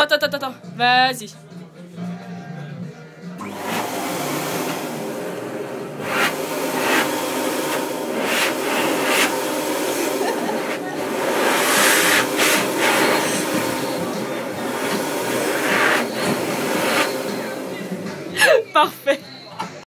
Attends, attends, attends, attends. Vas-y. Parfait.